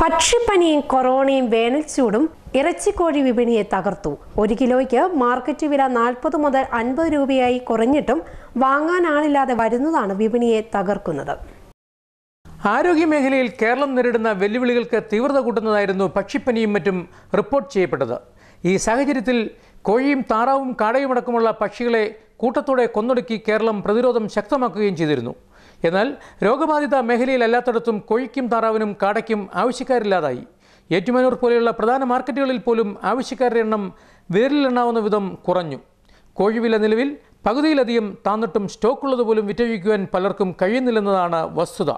പക്ഷിപ്പനിയും കൊറോണയും വേനൽച്ചൂടും ഇറച്ചിക്കോഴി വിപണിയെ തകർത്തു. ഒരു കിലോയ്ക്ക് മാർക്കറ്റ് വില നാൽപ്പത് മുതൽ അൻപത് രൂപയായി കുറഞ്ഞിട്ടും വാങ്ങാനാളില്ലാതെ വരുന്നതാണ് വിപണിയെ തകർക്കുന്നത്. ആരോഗ്യമേഖലയിൽ കേരളം നേരിടുന്ന വെല്ലുവിളികൾക്ക് തീവ്രത കൂട്ടുന്നതായിരുന്നു പക്ഷിപ്പനിയും മറ്റും റിപ്പോർട്ട് ചെയ്യപ്പെട്ടത്. ഈ സാഹചര്യത്തിൽ കോഴിയും താറാവും കാടയുമടക്കമുള്ള പക്ഷികളെ കൂട്ടത്തോടെ കൊന്നൊടുക്കി കേരളം പ്രതിരോധം ശക്തമാക്കുകയും ചെയ്തിരുന്നു. എന്നാൽ രോഗബാധിത മേഖലയിലല്ലാത്തിടത്തും കൊഴിക്കും താറാവിനും കാടയ്ക്കും ആവശ്യക്കാരില്ലാതായി. ഏറ്റുമാനൂർ പോലെയുള്ള പ്രധാന മാർക്കറ്റുകളിൽ പോലും ആവശ്യക്കാരുടെ എണ്ണം വിരലിലെണ്ണാവുന്ന വിധം കുറഞ്ഞു. കോഴിവില നിലവിൽ പകുതിയിലധികം താന്നിട്ടും സ്റ്റോക്കുള്ളത് പോലും വിറ്റഴിക്കുവാൻ പലർക്കും കഴിയുന്നില്ലെന്നതാണ് വസ്തുത.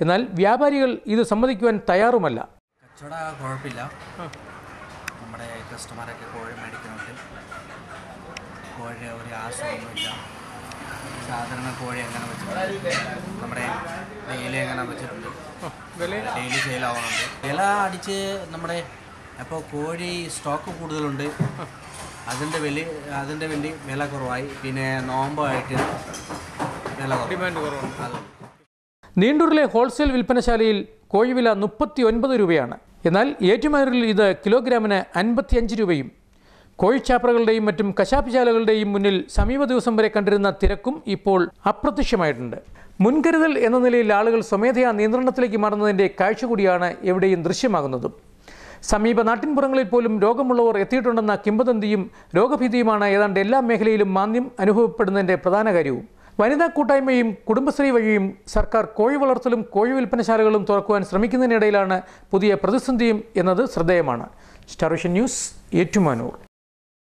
എന്നാൽ വ്യാപാരികൾ ഇത് സമ്മതിക്കുവാൻ തയ്യാറുമല്ല. കച്ചവടം കുഴപ്പമില്ല. നമ്മുടെ കസ്റ്റമറൊക്കെ കോഴി മേടിക്കുന്നുണ്ട്. കോഴി ഒരു ആശ്രമൊന്നുമില്ല. സാധാരണ കോഴി എങ്ങനെ വെച്ചിട്ടുണ്ട് നമ്മുടെ ഡെയിലി എങ്ങനെ വെച്ചിട്ടുണ്ട്? ഡെയിലി സെയിൽ ആവുന്നുണ്ട് വില അടിച്ച് നമ്മുടെ അപ്പോൾ കോഴി സ്റ്റോക്ക് കൂടുതലുണ്ട്. അതിന്റെ വില അതിന്റെ വലിയ വില കുറവായി. പിന്നെ നോമ്പായിട്ട് വില ഡിമാൻഡ് കുറവുണ്ട്. നീണ്ടൂരിലെ ഹോൾസെയിൽ വിൽപ്പനശാലയിൽ കോഴിവില മുപ്പത്തി ഒൻപത് രൂപയാണ്. എന്നാൽ ഏറ്റുമാനൂരിൽ ഇത് കിലോഗ്രാമിന് അൻപത്തിയഞ്ച് രൂപയും കോഴിച്ചാപ്പറകളുടെയും മറ്റും കശാപ്പിശാലകളുടെയും മുന്നിൽ സമീപ ദിവസം വരെ കണ്ടിരുന്ന തിരക്കും ഇപ്പോൾ അപ്രത്യക്ഷമായിട്ടുണ്ട്. മുൻകരുതൽ എന്ന നിലയിൽ ആളുകൾ സ്വമേധയാ നിയന്ത്രണത്തിലേക്ക് മാറുന്നതിന്റെ കാഴ്ച കൂടിയാണ് എവിടെയും ദൃശ്യമാകുന്നതും. സമീപ നാട്ടിൻപുറങ്ങളിൽ പോലും രോഗമുള്ളവർ എത്തിയിട്ടുണ്ടെന്ന കിംവദന്തിയും രോഗഭീതിയുമാണ് ഏതാണ്ട് എല്ലാ മേഖലയിലും മാന്ദ്യം അനുഭവപ്പെടുന്നതിന്റെ പ്രധാന കാര്യവും. വനിതാ കൂട്ടായ്മയും കുടുംബശ്രീ വഴിയും സർക്കാർ കോഴി വളർത്തലും കോഴി വിൽപ്പനശാലകളും തുറക്കുവാൻ ശ്രമിക്കുന്നതിനിടയിലാണ് പുതിയ പ്രതിസന്ധിയും എന്നത് ശ്രദ്ധേയമാണ്. Star Vision News Ettumanoor.